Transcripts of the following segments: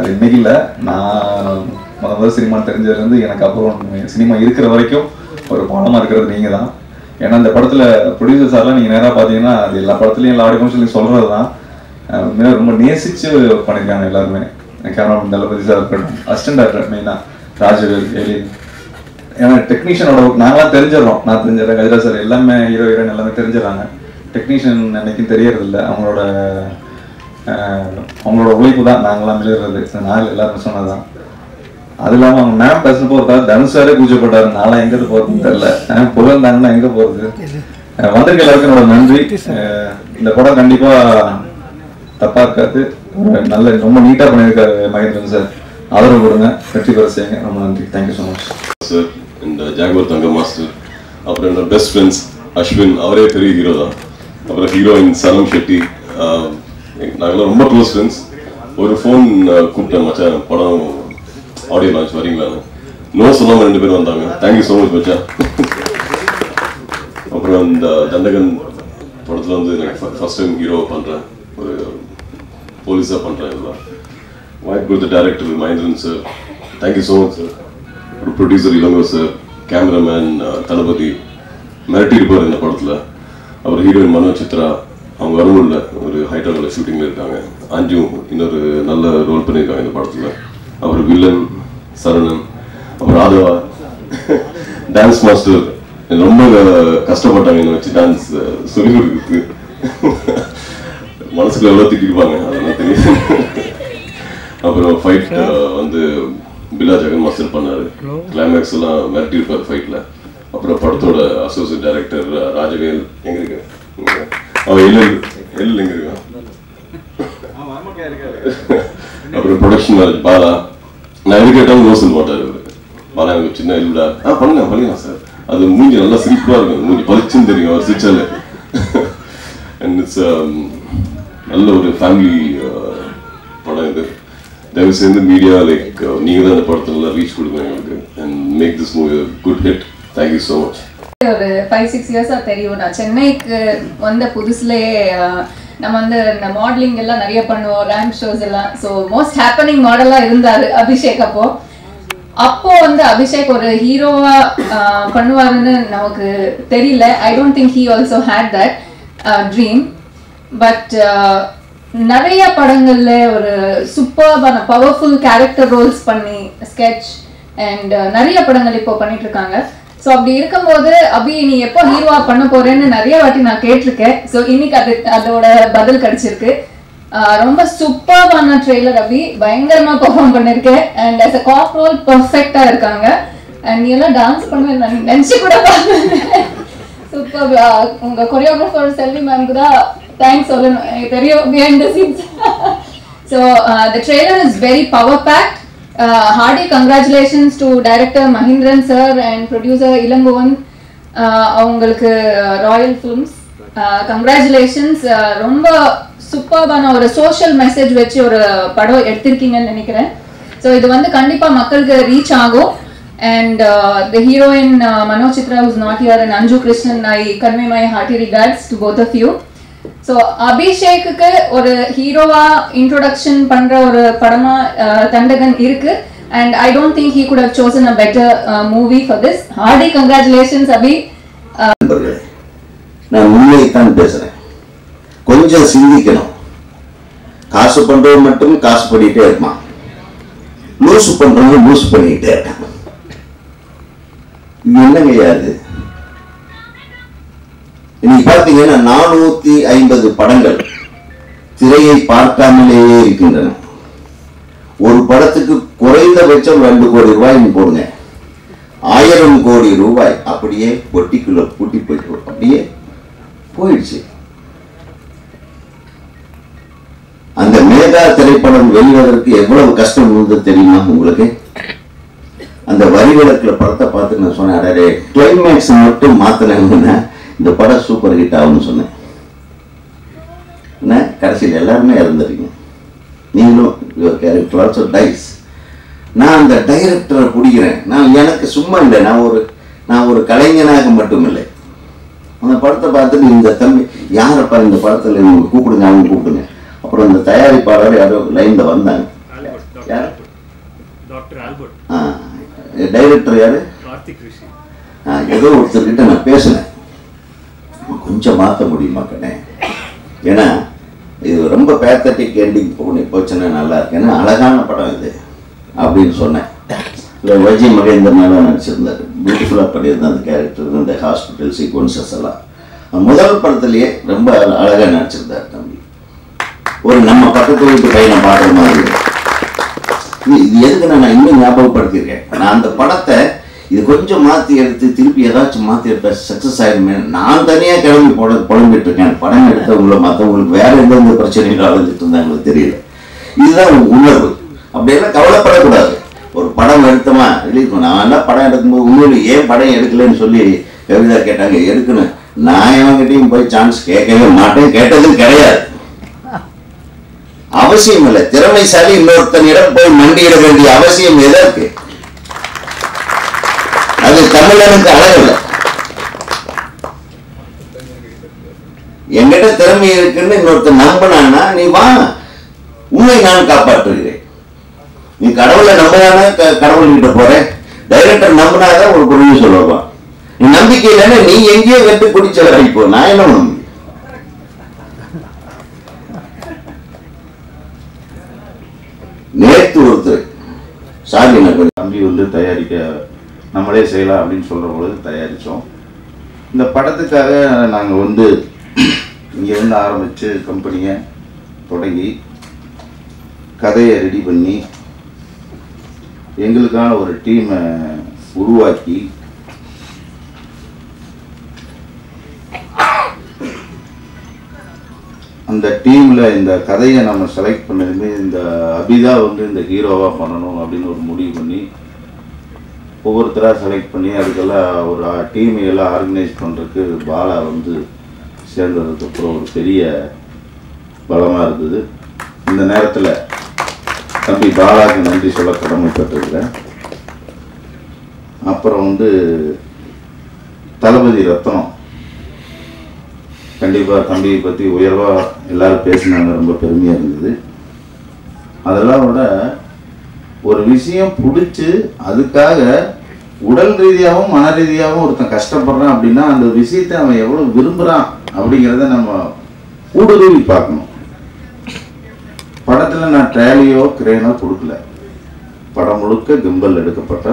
அது இன்னைக்கு இல்லை நான் முதல் சினிமா தெரிஞ்சதுலேருந்து எனக்கு அப்புறம் சினிமா இருக்கிற வரைக்கும் ஒரு பாலமாக இருக்கிறது நீங்கள் தான் ஏன்னா இந்த படத்தில் ப்ரொடியூசர் சார்லாம் நீங்கள் நேராக பார்த்தீங்கன்னா அது எல்லா படத்துலையும் எல்லா ஆடியோ சொல்லி சொல்கிறது தான் ரொம்ப நேசித்து பண்ணியிருக்காங்க எல்லாருமே. கேமராமேன் தளபதி சார் இருக்கட்டும் அசிஸ்டன்ட் டேரக்டர் மெயினாக ராஜவேல் எலின் ஏன்னா டெக்னீஷியனோட ஒர்க் நாங்களாம் தெரிஞ்சிடறோம். நான் தெரிஞ்சிடறேன் கஜரா சார் எல்லாமே ஹீரோ ஹீரோயின் எல்லாமே தெரிஞ்சிடறாங்க. டெக்னீஷியன் அன்னைக்கும் தெரியறதில்ல. அவங்களோட அவங்களோட உழைப்பு தான் நாங்களாம் எழுதுறது நாங்கள் எல்லாரும் சொன்னதான் அது இல்லாமல் அவங்க மேம் பேசினப்போ ஒரு தடவை தனுஷ் நான்லாம் எங்கிட்டு போறதுன்னு தெரியல. அஹ், புகழ்ந்தாங்கன்னா எங்க போறது? வந்திருக்க எல்லாருக்கும் என்னோட நன்றி. இந்த படம் கண்டிப்பா தப்பா இருக்காது. நல்ல ரொம்ப நீட்டா பண்ணியிருக்காரு மகேந்திரன் சார். ஆதரவு கொடுங்க. வெற்றி பெற செய்யுங்க. ரொம்ப நன்றி. Thank you so much sir இந்த ஜாகுவர் தங்க மாஸ்டர் அப்புறம் என்னோட பெஸ்ட் ஃப்ரெண்ட்ஸ் அஸ்வின் அவரே பெரிய ஹீரோ தான். அப்புறம் ஹீரோயின் சலம் ஷெட்டி நாங்களாம் ரொம்ப க்ளோஸ் ஃப்ரெண்ட்ஸ் ஒரு ஃபோன் கூப்பிட்டேன் மச்சான். படம் ஆடியோ லான்ச் வரீங்களான்னு நோ சொல்லாமல் ரெண்டு பேரும் வந்தாங்க. தேங்க்யூ ஸோ மச் மச்சான். அப்புறம் இந்த தண்டகன் படத்துல வந்து எனக்கு ஃபர்ஸ்ட் டைம் ஹீரோ பண்ணுறேன் ஒரு போலீஸாக பண்ணுறேன் இதெல்லாம். வாய்ப்பு கொடுத்த director Mahendran sir thank you so much sir ஒரு producer Ilango sir cameraman Thalapathi. மிரட்டி இருப்பார் இந்த படத்தில். அப்புறம் ஹீரோயின் மனோ சித்ரா அவங்க வரமுள்ள ஒரு ஹைட்ராவில் ஷூட்டிங்கில் இருக்காங்க. அஞ்சு இன்னொரு நல்ல ரோல் பண்ணியிருக்காங்க இந்த படத்தில். அப்புறம் வில்லன் சரணன் அப்புறம் ராதவா டான்ஸ் மாஸ்டர் ரொம்ப கஷ்டப்பட்டாங்க என்னை வச்சு டான்ஸ் சொல்லி கொடுக்குறதுக்கு. மனசுக்குள்ள எவ்வளோ திட்டிருப்பாங்க அதெல்லாம் தெரியும் அப்புறம் ஃபைட் வந்து பில்லா ஜெகன் மாஸ்டர் பண்ணாரு. கிளைமேக்ஸ் எல்லாம் மிரட்டி இருப்பார் ஃபைட்ல அப்புறம் படத்தோட அசோசியேட் டைரக்டர் ராஜவேல் எங்க இருக்கு இங்க. அவன் எல்ல எல்ல எங்க இருக்கான்? அப்புறம் ப்ரொடக்ஷன் மேனேஜ் பாலா. நான் எது கேட்டாலும் நோ சொல்ல மாட்டாரு பாலா எனக்கு சின்ன இல்லடா ஆ பண்ணலாம் பண்ணலாம் சார். அது மூஞ்சி நல்லா சிரிப்பாக இருக்கும். மூஞ்சி பளிச்சுன்னு தெரியும் அவர் சிரிச்சாலே. அண்ட் இட்ஸ் um, நல்ல ஒரு ஃபேமிலி uh, படம் இது. தயவு செய்து மீடியா லைக் uh, நீங்கள் தான் அந்த படத்தை நல்லா ரீச் கொடுங்க எங்களுக்கு. And make this movie good hit thank you so much ஒரு ஃபைவ் சிக்ஸ் இயர்ஸாக தெரியும். நான் சென்னைக்கு வந்த புதுசுலேயே நம்ம வந்து இந்த மாடலிங் எல்லாம் நிறைய பண்ணுவோம் ரேம்ப் ஷோஸ் எல்லாம். ஸோ மோஸ்ட் ஹேப்பனிங் மாடலாக இருந்தார் அபிஷேக் அப்போ. அப்போ வந்து அபிஷேக் ஒரு ஹீரோவா பண்ணுவாருன்னு நமக்கு தெரியல. I don't think he also had that dream but நிறைய படங்கள்ல ஒரு சூப்பர்பான பவர்ஃபுல் கேரக்டர் ரோல்ஸ் பண்ணி ஸ்கெட்ச் அண்ட் நிறைய படங்கள் இப்போ பண்ணிட்டு இருக்காங்க. ஸோ அப்படி இருக்கும்போது அபி நீ எப்போ ஹீரோவா பண்ண போறேன்னு நிறைய வாட்டி நான் கேட்டிருக்கேன். ஸோ இன்னைக்கு அது அதோட பதில் கிடைச்சிருக்கு. ரொம்ப சூப்பர்பான ட்ரெய்லர் அபி. பயங்கரமா பெர்ஃபார்ம் பண்ணிருக்கேன். And as a cop role பர்ஃபெக்டா இருக்காங்க. அண்ட் நீ எல்லாம் டான்ஸ் பண்ணுவேன் நான் நினைச்சு கூட சூப்பர் உங்க கொரியோகிராஃபர் செல்வி மேம்க்கு தான் தேங்க்ஸ் சொல்லணும். எனக்கு தெரியும் behind the scenes so the trailer is very power pack hearty congratulations to director Mahindran sir and producer Ilangovan அவங்களுக்கு ராயல் ஃபிலிம்ஸ் கங்க்ராச்சுலேஷன்ஸ் ரொம்ப சூப்பர்பான ஒரு சோஷியல் மெசேஜ் வச்சு ஒரு படம் எடுத்திருக்கீங்கன்னு நினைக்கிறேன். ஸோ இது வந்து கண்டிப்பா மக்களுக்கு ரீச் ஆகும். And the heroine Mano Chitra who's not here and Anju Krishnan I convey my hearty regards to both of you so அபிஷேக்குக்கு ஒரு ஹீரோவா இன்ட்ரோடக்ஷன் பண்ற ஒரு படமா தண்டகன் இருக்கு. And I don't think he could have chosen a better movie for this hearty congratulations Abhi நான் உண்மையை தான் பேசுறேன். கொஞ்சம் சிந்திக்கணும். காசு பண்றவன் மட்டும் காசு பண்ணிட்டே இருப்பான். லூசு பண்றவங்க லூசு பண்ணிக்கிட்டே இருக்கான். இது என்னங்கய்யா இது? இன்னைக்கு பார்த்தீங்கன்னா நானூத்தி ஐம்பது படங்கள் திரையை பார்க்காமலேயே இருக்கின்றன. ஒரு படத்துக்கு குறைந்தபட்சம் ரெண்டு கோடி ரூபாய் போடுங்க. ஆயிரம் கோடி ரூபாய் அப்படியே பொட்டிக்குள்ள பூட்டி போயிட்டு அப்படியே போயிடுச்சு. அந்த மேகா திரைப்படம் வெளிவதற்கு எவ்வளவு கஷ்டம் இருந்தது தெரியுமா உங்களுக்கு? அந்த வரி விளக்குல படத்தை பார்த்து நான் சொன்னேன் கிளைமேக்ஸ் மட்டும் மாத்தினேன்னா. இந்த படம் சூப்பர் ஹிட் ஆகும்னு சொன்னேன். என்ன? கடைசியில் எல்லாருமே இறந்துறீங்க நீங்களும் கேரக்டர் ஆல்சோ டைஸ் நான் அந்த டைரக்டரை பிடிக்கிறேன் நான் எனக்கு சும்மா இல்லை. நான் ஒரு நான் ஒரு கலைஞனாக மட்டும் இல்லை அந்த படத்தை பார்த்துட்டு இந்த தம்பி யாரப்பா இந்த படத்தில் இவங்க கூப்பிடுங்க அவங்க கூப்பிடுங்க. அப்புறம் இந்த தயாரிப்பாளர் யாரோ லைனில் வந்தாங்க. யார்? டைரக்டர் யாரு? ஏதோ ஒருத்தர்கிட்ட நான் பேசினேன். கொஞ்சம் மாற்ற முடியுமா கண்ணே? ஏன்னா இது ரொம்ப பேத்தட்டிக் எண்டிங் போனி போச்சுன்னா நல்லா இருக்கு. ஏன்னா அழகான படம் இது அப்படின்னு சொன்னேன். இல்லை வஜி மகேந்திரனால நினச்சிருந்தார் பியூட்டிஃபுல்லாக பண்ணியிருந்தேன் அந்த கேரக்டர் இந்த ஹாஸ்பிட்டல் சீக்வன்சஸ் எல்லாம். முதல் படத்துலேயே ரொம்ப அழகாக நினச்சிருந்தார் தம்பி. ஒரு நம்ம பக்கத்து வீட்டு பையனை பாடுற மாதிரி. இது எதுக்கு நான் இன்னும் ஞாபகப்படுத்தியிருக்கேன். நான் அந்த படத்தை இது கொஞ்சம் மாற்றி எடுத்து திருப்பி ஏதாச்சும் மாற்றி எடுத்தா சக்ஸஸ் ஆயிருமே. நான் தனியாக கிளம்பி போட புலம்பிட்டு இருக்கேன் படம் எடுத்தவங்கள மற்றவங்களுக்கு வேற எந்தெந்த பிரச்சனைகள் அழைஞ்சிட்டு இருந்தாங்களோ தெரியல. இதுதான் உணர்வு. அப்படியெல்லாம் கவலைப்படக்கூடாது. ஒரு படம் எடுத்தோமா ரிலீஸ் பண்ண நான் எல்லாம் படம் எடுக்கும்போது உண்மையில ஏன் படம் எடுக்கலைன்னு சொல்லி கவிதா கேட்டாங்க எடுக்கணும். நான் எவங்கிட்டையும் போய் சான்ஸ் கேட்கவே மாட்டேன். கேட்டதும் கிடையாது. அவசியம் இல்லை. திறமைசாலி இன்னொருத்தனிடம் போய் மண்டியிட வேண்டிய அவசியம் எதற்கு? அது கமலனுக்கு அழகல்ல. என்கிட்ட திறமை இருக்குன்னு இன்னொருத்தன் நம்பினான்னா நீ வா உண்மை நான் காப்பாற்றுகிறேன். நீ கடவுளை நம்பினானா கடவுள் கிட்ட போற. டைரக்டர் நம்பினாதான் ஒரு பொருள் சொல்லுவான். நீ நம்பிக்கை இல்லைன்னா நீ எங்கேயோ வெட்டு குடிச்சவரை இப்போ நான் என்ன பண்ண நேற்று ஒருத்தர் சாதி நான் தம்பி வந்து தயாரிக்க நம்மளே செய்யலாம் அப்படின்னு சொல்கிற பொழுது தயாரித்தோம் இந்த படத்துக்காக நாங்கள் வந்து இங்கே வந்து ஆரம்பித்து கம்பெனியை தொடங்கி கதையை ரெடி பண்ணி எங்களுக்கான ஒரு டீமை உருவாக்கி அந்த டீமில் இந்த கதையை நம்ம செலக்ட் பண்ணதுமே இந்த அபிதா வந்து இந்த ஹீரோவாக பண்ணணும் அப்படின்னு ஒரு முடிவு பண்ணி ஒவ்வொருத்தராக செலக்ட் பண்ணி அதுக்கெல்லாம் ஒரு டீம் எல்லாம் ஆர்கனைஸ் பண்ணுறதுக்கு பாலா வந்து சேர்ந்ததுக்கப்புறம் ஒரு பெரிய பலமாக இருந்தது. இந்த நேரத்தில் தம்பி பாலாவுக்கு நன்றி சொல்ல கடமைப்பட்டிருக்கிறேன். அப்புறம் வந்து தளபதி ரத்னம் கண்டிப்பாக தம்பியை பற்றி உயர்வாக எல்லாரும் பேசினாங்க ரொம்ப பெருமையாக இருந்தது. அதெல்லாம் விட ஒரு விஷயம் பிடிச்சி அதுக்காக உடல் ரீதியாகவும் மன ரீதியாகவும் ஒருத்தன் கஷ்டப்படுறான் அப்படின்னா அந்த விஷயத்தை அவன் எவ்வளோ விரும்புகிறான் அப்படிங்கிறத நம்ம ஊடுருவி பார்க்கணும். படத்தில் நான் ட்ரேலியோ கிரேனோ கொடுக்கல. படம் முழுக்க கிம்பல் எடுக்கப்பட்ட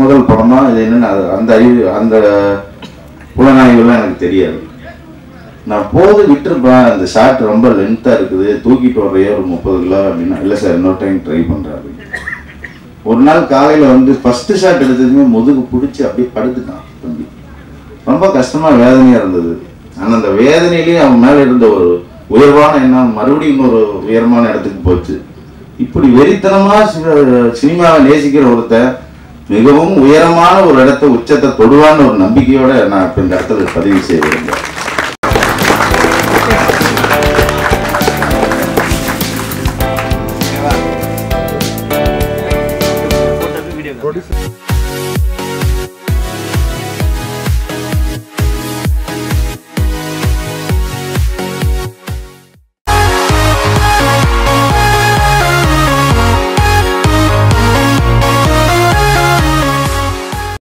முதல் படமாக இது என்னன்னு அந்த அறிவு அந்த புலனாய்வுலாம் எனக்கு தெரியாது. நான் போது விட்டுருப்பேன். அந்த ஷார்ட் ரொம்ப லென்த்தாக இருக்குது. தூக்கிட்டு வர்றையே ஒரு முப்பது கிலோ அப்படின்னா இல்லை சார் இன்னொரு டைம் ட்ரை பண்ணுறாரு ஒரு நாள் காலையில் வந்து ஃபஸ்ட்டு ஷார்ட் எடுத்ததுமே முதுகு பிடிச்சி அப்படியே படுத்துட்டான் தம்பி. ரொம்ப கஷ்டமாக வேதனையாக இருந்தது. ஆனால் அந்த வேதனையிலேயே அவன் மேலே இருந்த ஒரு உயர்வான எண்ணம் மறுபடியும் ஒரு உயர்வான இடத்துக்கு போச்சு. இப்படி வெறித்தனமாக சினிமாவை நேசிக்கிற ஒருத்தர் மிகவும் உயரமான ஒரு இடத்த உச்சத்தை தொடுவான்னு ஒரு நம்பிக்கையோட நான் இப்போ இந்த இடத்துல பதிவு செய்ய விரும்புகிறேன் proliferar.